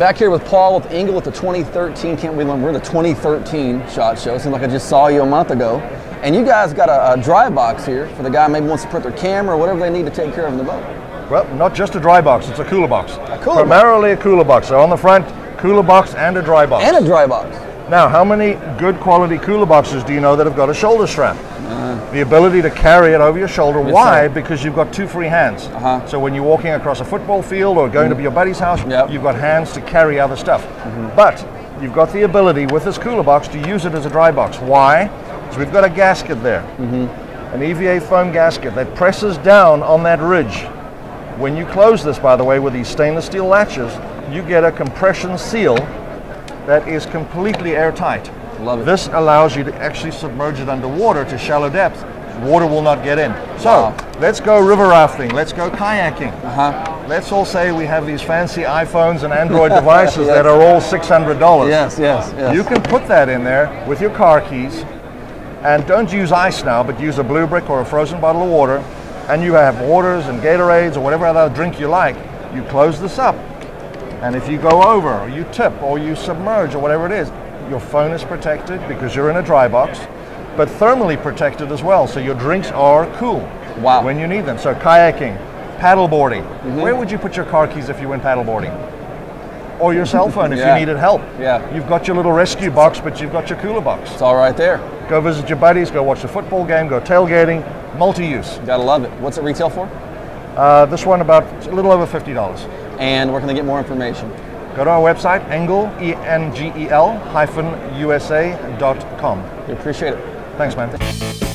Back here with Paul with Engel at the 2013, can't believe we're in the 2013 SHOT Show. Seems like I just saw you a month ago. And you guys got a, a dry box here for the guy maybe wants to put their camera or whatever they need to take care of in the boat. Well, not just a dry box, it's a cooler box. A cooler Primarily a cooler box. So on the front, cooler box and a dry box. And a dry box. Now, how many good quality cooler boxes do you know that have got a shoulder strap? Uh-huh. The ability to carry it over your shoulder. Why? sir. Because you've got two free hands. Uh-huh. So when you're walking across a football field or going to your buddy's house, Yep. Mm-hmm. you've got hands to carry other stuff. But you've got the ability with this cooler box to use it as a dry box. Why? Because we've got a gasket there, Mm-hmm. an EVA foam gasket that presses down on that ridge. When you close this, by the way, with these stainless steel latches, you get a compression seal that is completely airtight. Love it. This allows you to actually submerge it underwater to shallow depth. Water will not get in. So Wow. let's go river rafting. Let's go kayaking. Uh-huh. Let's all say we have these fancy iPhones and Android devices that are all $600. Yes, yes, yes. You can put that in there with your car keys and don't use ice now, but use a blue brick or a frozen bottle of water and you have waters and Gatorades or whatever other drink you like. You close this up and if you go over or you tip or you submerge or whatever it is, your phone is protected because you're in a dry box, but thermally protected as well. So your drinks are cool Wow. when you need them. So kayaking, paddleboarding. Mm-hmm. Where would you put your car keys if you went paddleboarding? Or your cell phone if Yeah. you needed help. Yeah. You've got your little rescue box, but you've got your cooler box. It's all right there. Go visit your buddies, go watch the football game, go tailgating, multi-use. Gotta love it. What's it retail for? Uh, this one about a little over $50. And where can they get more information? Go to our website, engel, E-N-G-E-L, hyphen USA dot com. We appreciate it. Thanks, man.